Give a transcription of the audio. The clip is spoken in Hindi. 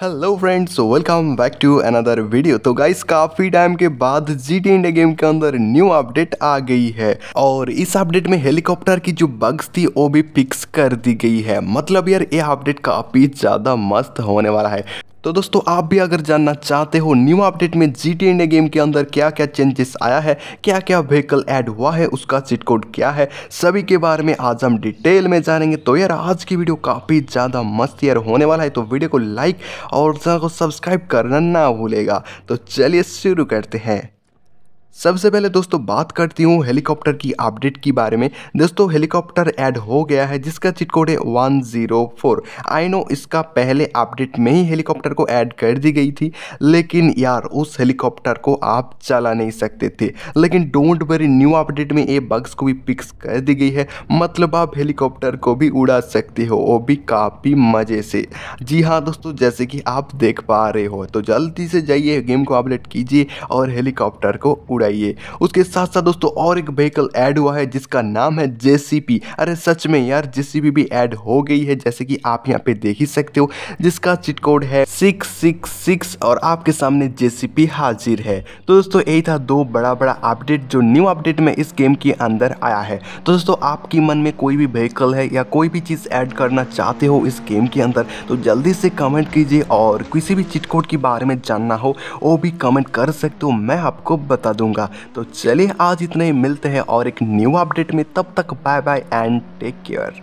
Hello friends welcome back to another video तो गाइस काफ़ी टाइम के बाद जी टी इंडिया गेम के अंदर न्यू अपडेट आ गई है। और इस अपडेट में हेलीकॉप्टर की जो बग्स थी, वो भी फिक्स कर दी गई है। मतलब यार, ये अपडेट काफ़ी ज़्यादा मस्त होने वाला है। तो दोस्तों, आप भी अगर जानना चाहते हो न्यू अपडेट में जी टी इंडिया गेम के अंदर क्या क्या चेंजेस आया है क्या क्या व्हीकल ऐड हुआ है, उसका चिट कोड क्या है, सभी के बारे में आज हम डिटेल में जानेंगे। तो यार, आज की वीडियो काफ़ी ज़्यादा मस्त यार होने वाला है तो वीडियो को लाइक और चैनल को सब्सक्राइब करना ना भूलेगा। तो चलिए शुरू करते हैं। सबसे पहले दोस्तों बात करती हूँ हेलीकॉप्टर की अपडेट के बारे में। दोस्तों, हेलीकॉप्टर ऐड हो गया है, जिसका चिट कोड है one zero four. I know इसका पहले अपडेट में ही हेलीकॉप्टर को ऐड कर दी गई थी, लेकिन यार, उस हेलीकॉप्टर को आप चला नहीं सकते थे। लेकिन डोंट वरी न्यू अपडेट में ये बग्स को भी फिक्स कर दी गई है। मतलब आप हेलीकॉप्टर को भी उड़ा सकते हो, वो भी काफ़ी मज़े से। जी हाँ दोस्तों, जैसे कि आप देख पा रहे हो तो जल्दी से जाइए गेम को अपडेट कीजिए और हेलीकॉप्टर को उड़ा चाहिए उसके साथ साथ दोस्तों, और एक व्हीकल ऐड हुआ है, जिसका नाम है जेसीपी अरे सच में यार जेसीपी भी ऐड हो गई है, जैसे कि आप यहाँ पे देख ही सकते हो, जिसका चिट कोड है सिक्स सिक्स सिक्स और आपके सामने जेसीपी हाजिर है। तो दोस्तों, यही था दो बड़ा बड़ा अपडेट जो न्यू अपडेट में इस गेम के अंदर आया है। तो दोस्तों, आपकी मन में कोई भी व्हीकल है या कोई भी चीज़ ऐड करना चाहते हो इस गेम के अंदर तो जल्दी से कमेंट कीजिए, और किसी भी चिट कोड के बारे में जानना हो, वो भी कमेंट कर सकते हो, मैं आपको बता दूँगा। दूँगा तो चलिए, आज इतने ही मिलते हैं और एक न्यू अपडेट में। तब तक bye bye and take care